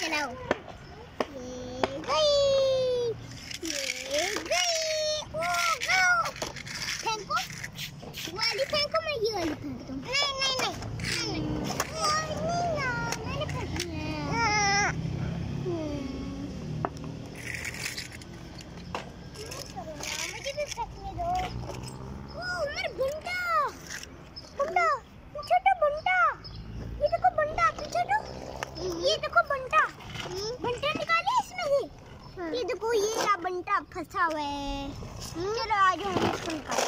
Hello. ये वाली फेंकता हूँ नहीं नहीं नहीं दो ये देखो दो ये देखो बंटा फंसा हुआ है। चलो आज हम इसको निकालें